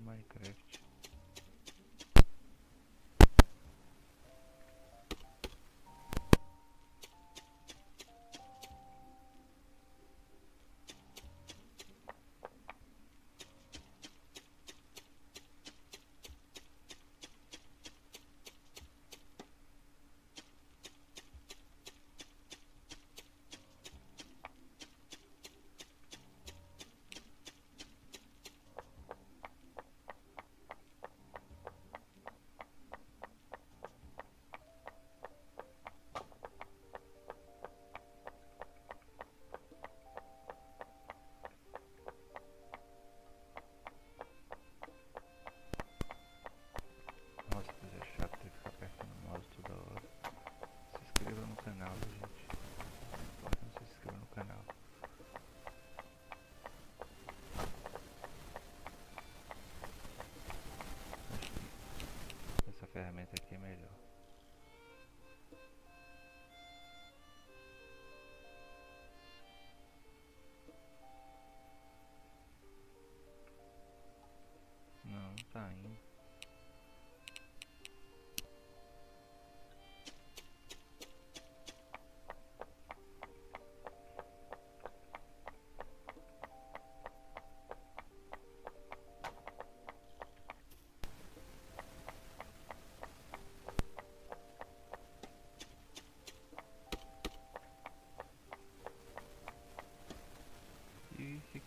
Minecraft.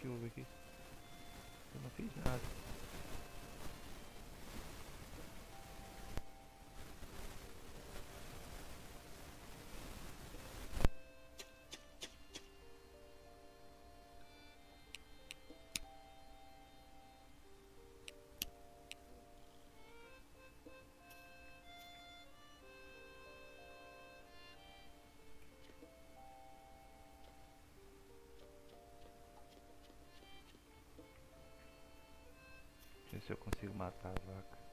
último daqui. Eu não fiz nada. se eu consigo matar a vaca.